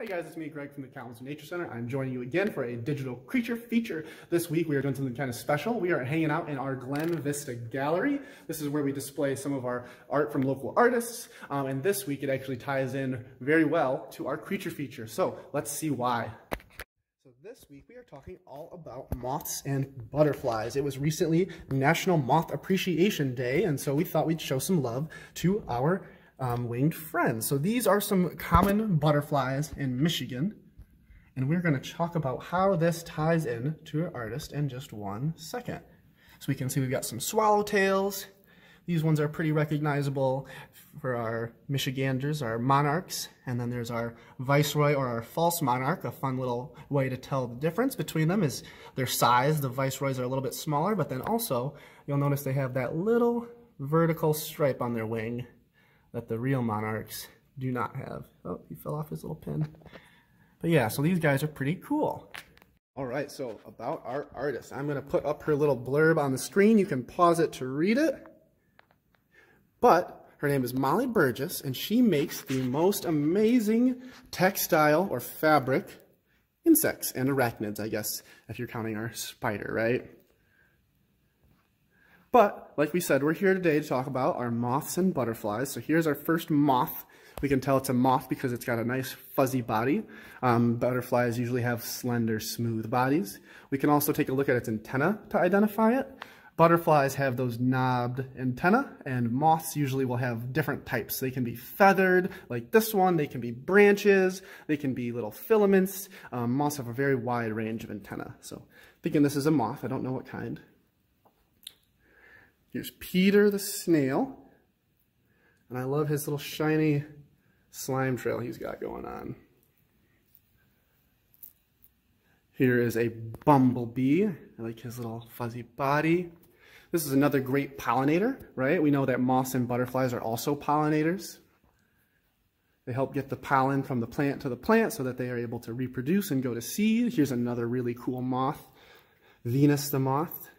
Hey guys, it's me, Greg from the Kalamazoo Nature Center. I'm joining you again for a digital creature feature. This week we are doing something kind of special. We are hanging out in our Glen Vista Gallery. This is where we display some of our art from local artists. Um, and this week it actually ties in very well to our creature feature. So let's see why. So this week we are talking all about moths and butterflies. It was recently National Moth Appreciation Day, and so we thought we'd show some love to our um, winged friends. So these are some common butterflies in Michigan. And we're going to talk about how this ties in to an artist in just one second. So we can see we've got some swallowtails. These ones are pretty recognizable for our Michiganders, our monarchs. And then there's our viceroy or our false monarch. A fun little way to tell the difference between them is their size. The viceroys are a little bit smaller, but then also you'll notice they have that little vertical stripe on their wing that the real monarchs do not have. Oh, he fell off his little pin. But yeah, so these guys are pretty cool. All right, so about our artist. I'm gonna put up her little blurb on the screen. You can pause it to read it. But her name is Molly Burgess, and she makes the most amazing textile or fabric insects and arachnids, I guess, if you're counting our spider, right? But, like we said, we're here today to talk about our moths and butterflies. So here's our first moth. We can tell it's a moth because it's got a nice fuzzy body. Um, butterflies usually have slender, smooth bodies. We can also take a look at its antenna to identify it. Butterflies have those knobbed antenna, and moths usually will have different types. They can be feathered, like this one. They can be branches. They can be little filaments. Um, moths have a very wide range of antenna. So thinking this is a moth. I don't know what kind. Here's Peter the snail. And I love his little shiny slime trail he's got going on. Here is a bumblebee. I like his little fuzzy body. This is another great pollinator, right? We know that moths and butterflies are also pollinators. They help get the pollen from the plant to the plant so that they are able to reproduce and go to seed. Here's another really cool moth, Venus the moth.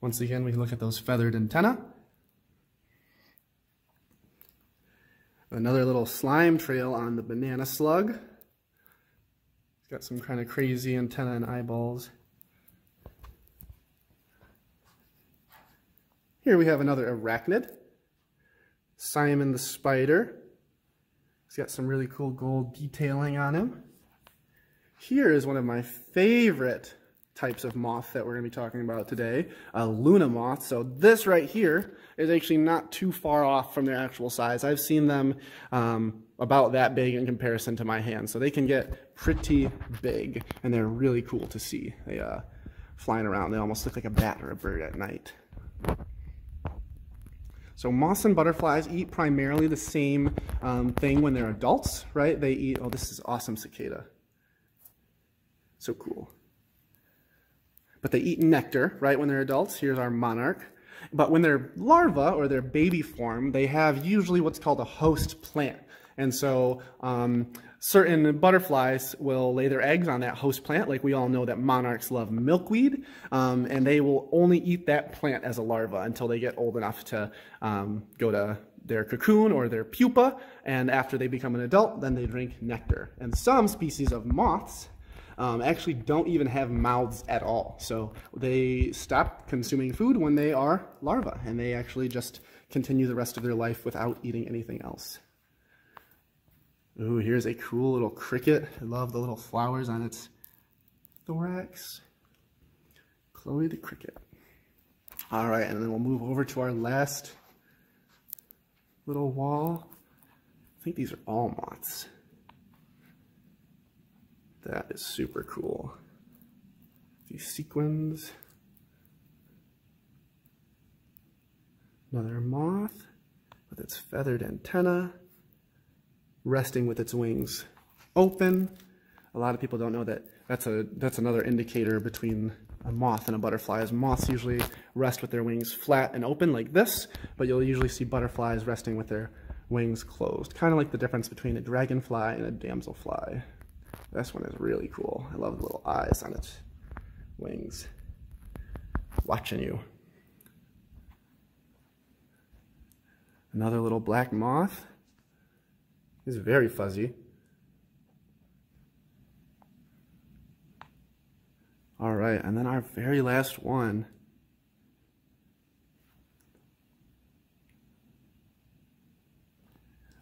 Once again, we look at those feathered antennae. Another little slime trail on the banana slug. It's got some kind of crazy antenna and eyeballs. Here we have another arachnid, Simon the spider. He's got some really cool gold detailing on him. Here is one of my favorite types of moth that we're going to be talking about today, a Luna moth. So this right here is actually not too far off from their actual size. I've seen them um, about that big in comparison to my hand. So they can get pretty big and they're really cool to see. They uh, flying around. They almost look like a bat or a bird at night. So moths and butterflies eat primarily the same um, thing when they're adults, right? They eat, oh, this is awesome cicada. So cool but they eat nectar, right, when they're adults. Here's our monarch. But when they're larvae or their baby form, they have usually what's called a host plant. And so um, certain butterflies will lay their eggs on that host plant. Like we all know that monarchs love milkweed, um, and they will only eat that plant as a larva until they get old enough to um, go to their cocoon or their pupa. And after they become an adult, then they drink nectar. And some species of moths um, actually don't even have mouths at all. So they stop consuming food when they are larvae, and they actually just continue the rest of their life without eating anything else. Ooh, here's a cool little cricket. I love the little flowers on its thorax. Chloe the cricket. All right, and then we'll move over to our last little wall. I think these are all moths. That is super cool. These sequins. Another moth with its feathered antenna, resting with its wings open. A lot of people don't know that that's a that's another indicator between a moth and a butterfly. is moths usually rest with their wings flat and open like this, but you'll usually see butterflies resting with their wings closed. Kind of like the difference between a dragonfly and a damselfly. This one is really cool. I love the little eyes on its wings watching you. Another little black moth. He's very fuzzy. All right, and then our very last one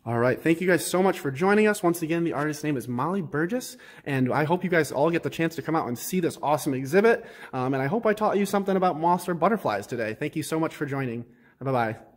All right. Thank you guys so much for joining us. Once again, the artist's name is Molly Burgess, and I hope you guys all get the chance to come out and see this awesome exhibit. Um, and I hope I taught you something about moths or butterflies today. Thank you so much for joining. Bye-bye.